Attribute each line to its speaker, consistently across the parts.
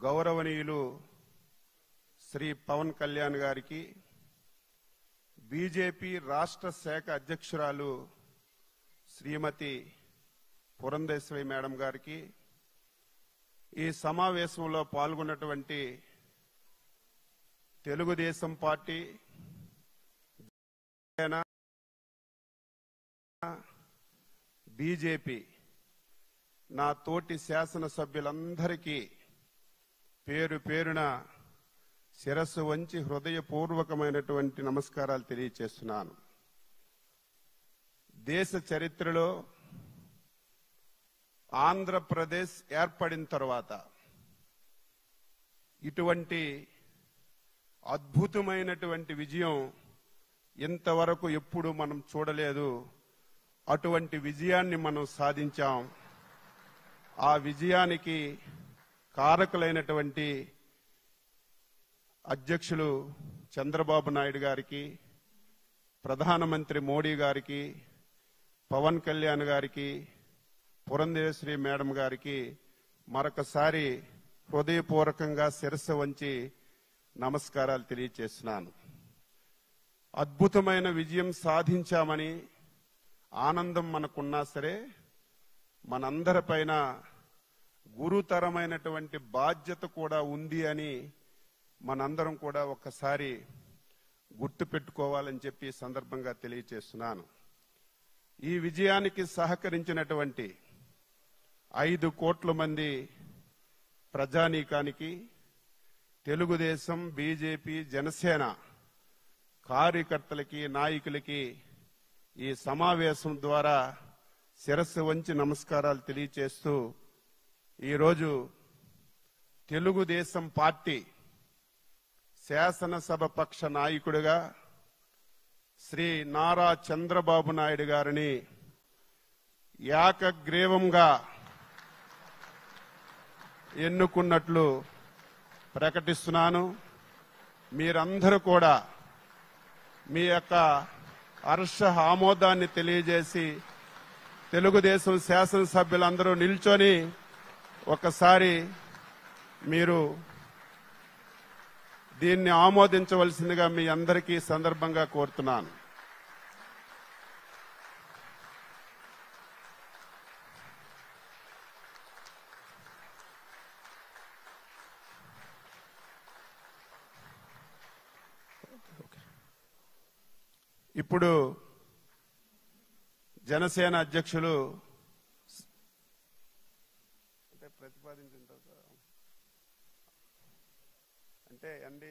Speaker 1: గౌరవనీయులు శ్రీ పవన్ కళ్యాణ్ గారికి బీజేపీ రాష్ట్ర శాఖ అధ్యక్షురాలు శ్రీమతి పురంధేశ్వరి మేడం గారికి ఈ సమావేశంలో పాల్గొన్నటువంటి తెలుగుదేశం పార్టీ బీజేపీ నా తోటి శాసనసభ్యులందరికీ పేరు పేరున శిరస్సు వంచి హృదయపూర్వకమైనటువంటి నమస్కారాలు తెలియచేస్తున్నాను. దేశ చరిత్రలో ఆంధ్రప్రదేశ్ ఏర్పడిన తర్వాత ఇటువంటి అద్భుతమైనటువంటి విజయం ఇంతవరకు ఎప్పుడు మనం చూడలేదు. అటువంటి విజయాన్ని మనం సాధించాం. ఆ విజయానికి కారకులైనటువంటి అధ్యక్షులు చంద్రబాబు నాయుడు గారికి ప్రధానమంత్రి మోడీ గారికి పవన్ కళ్యాణ్ గారికి పురంధేశ్వరి మేడం గారికి మరొకసారి హృదయపూర్వకంగా శిరస్సు వంచి నమస్కారాలు తెలియచేస్తున్నాను. అద్భుతమైన విజయం సాధించామని ఆనందం మనకున్నా సరే మనందరిపైన గురుతరమైనటువంటి బాధ్యత కూడా ఉంది అని మనందరం కూడా ఒక్కసారి గుర్తు పెట్టుకోవాలని చెప్పి సందర్భంగా తెలియచేస్తున్నాను. ఈ విజయానికి సహకరించినటువంటి ఐదు కోట్ల మంది ప్రజానీకానికి తెలుగుదేశం బీజేపీ జనసేన కార్యకర్తలకి నాయకులకి ఈ సమావేశం ద్వారా శిరస్సు వంచి నమస్కారాలు తెలియచేస్తూ ఈరోజు తెలుగుదేశం పార్టీ శాసనసభ పక్ష నాయకుడిగా శ్రీ నారా చంద్రబాబు నాయుడు గారిని ఏకగ్రీవంగా ఎన్నుకున్నట్లు ప్రకటిస్తున్నాను. మీరందరూ కూడా మీ యొక్క హర్ష ఆమోదాన్ని తెలియజేసి తెలుగుదేశం శాసనసభ్యులందరూ నిల్చొని ఒకసారి మీరు దీన్ని ఆమోదించవలసిందిగా మీ అందరికీ సందర్భంగా కోరుతున్నాను. ఇప్పుడు జనసేన అధ్యక్షులు అంటే ప్రతిపాదించుంటారు సార్. అంటే అండి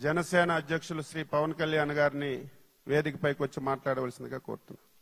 Speaker 1: జనసేన అధ్యక్షులు శ్రీ పవన్ కళ్యాణ్ గారిని వేదికపైకి వచ్చి మాట్లాడవలసిందిగా కోరుతున్నాను.